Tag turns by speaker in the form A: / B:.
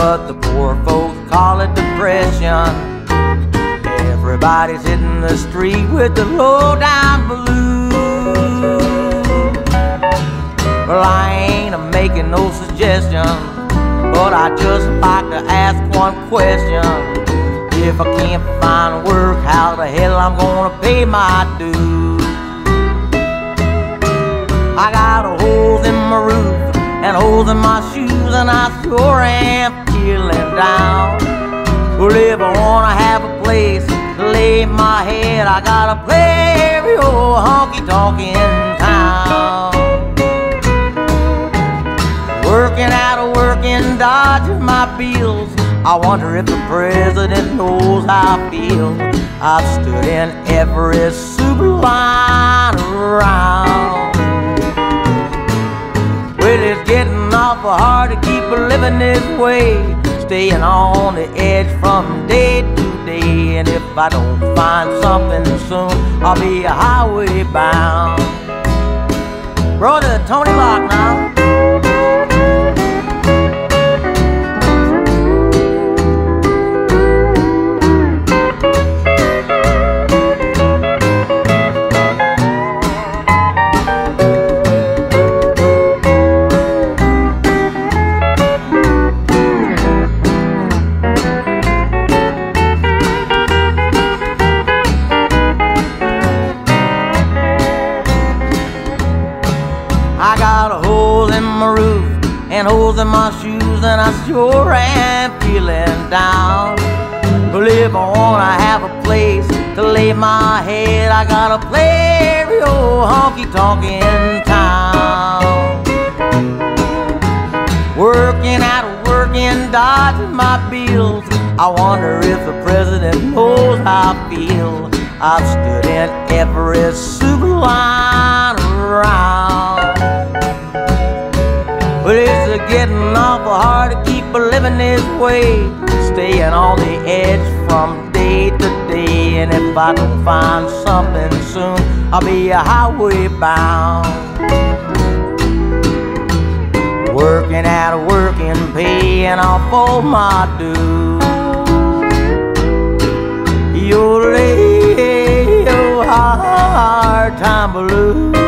A: but the poor folks call it depression. Everybody's hitting the street with the low down blues. Well, I ain't a making no suggestions, but I just like to ask one question. If I can't find work, how the hell I'm gonna pay my dues? I got a hole in my roof and holes in my shoes, and I sure am feeling down. Well, if I wanna have a place to lay my head, I gotta play every old honky tonk in town. Working out of working, dodging my bills. I wonder if the president knows how I feel. I've stood in every super line around. Living this way, staying on the edge from day to day. And if I don't find something soon, I'll be highway bound. Brother Tony Locke now. I got holes in my roof and holes in my shoes, and I sure am feeling down. But if I wanna have a place to lay my head, I gotta play every old honky tonk in town. Working out, working, dodging my bills. I wonder if the president knows how I feel. I've stood in every super line around. Getting awful hard to keep a living this way, staying on the edge from day to day. And if I don't find something soon, I'll be a highway bound. Working at a working, paying off all my dues. Your lay, your hard time blues.